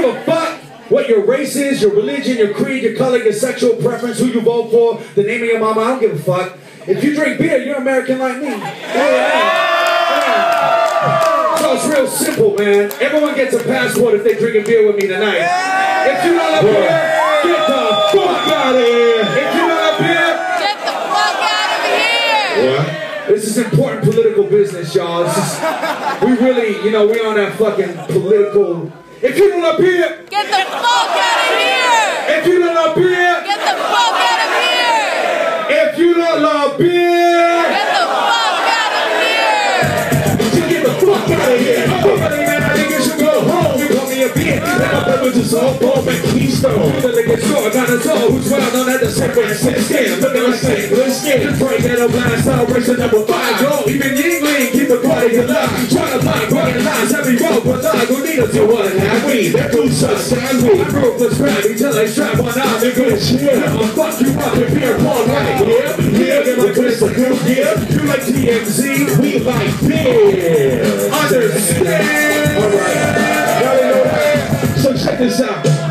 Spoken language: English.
give a fuck what your race is, your religion, your creed, your color, your sexual preference, who you vote for, the name of your mama. I don't give a fuck. If you drink beer, you're American like me. So it's real simple, man. Everyone gets a passport if they drink a beer with me tonight. If you don't have beer, get the fuck out of here. If you don't have beer, Get the fuck out of here! what? This is important political business, y'all. Is, we really, you know, we on that fucking political. If you don't have beer, Get the fuck out of here! if you don't love beer, Get the fuck out of here! if you don't love beer, Get the fuck out of here! you get the fuck out of here. Everybody, man, I think you should go home. You call me a beer, and I'm beverages all bomb and keystone. The nigga store, got a toe, who's wild on that the way, same skin. Look at my skin, let's skin. Detroit, get a blast, celebration number five. Go, even Yuengling, keep the party alive. Try I go need us to one have we. That do such as we. I'm ruthless, grabby, till I strap one out, nigga. Yeah, I'ma fuck you up if you're born right. Yeah, yeah, get my twist of good, yeah. You like TMZ, we like beer. Understand? Alright. Y'all know that? So check this out.